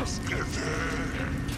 das Gewehr.